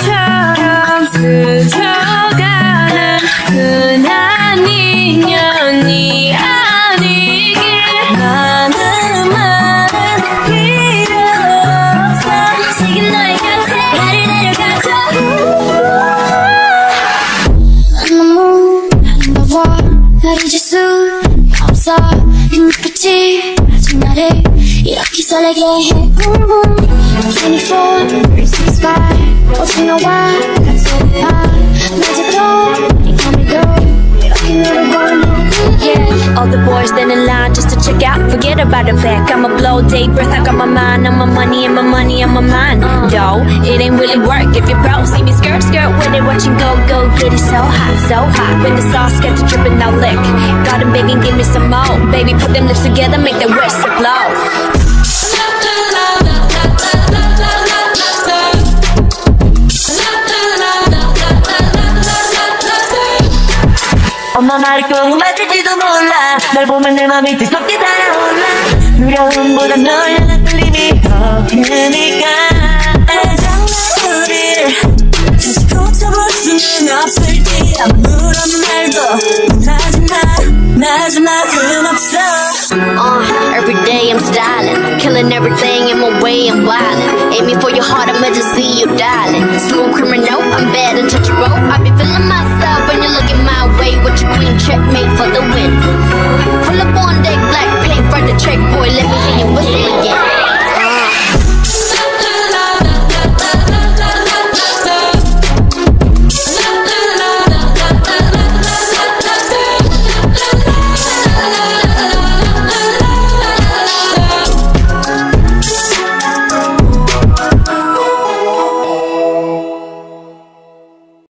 바람처럼 스쳐가는 흔한 인연이 아니길 많은 말은 필요 없어. 지금 너의 곁에 나를 데려가줘. 너무 아름다워 날 잊을 수 없어. 그 눈빛이 아직 나를 이렇게 설레게 해 boom, boom. 24, 365 오직 너와 같이 봐 낮에도 네 밤에도 이렇게 너를 원해 Yeah All the boys stand in line just to check out Forget about the back I'ma blow day breath I got my mind on my money and my money on my mind Though it ain't really work if you broke See me skirt skirt with it watching go go Get it so hot so hot When the sauce gets to dripping now lick Got 'em begging give me some more Baby put them lips together make that waist glow 엄마 말이 꼭 맞을지도 몰라 날 보면 내 맘이 뜨겁게 달아올라 두려움보다 널 향한 떨림이 더 크니까 아무런 말도 하지마 마지막은 없어 Uh, every day I'm styling, killing everything in my way, I'm wildin'. Aiming for your heart, I'ma just see you, darling. Smooth criminal, I'm bad and touch a rope.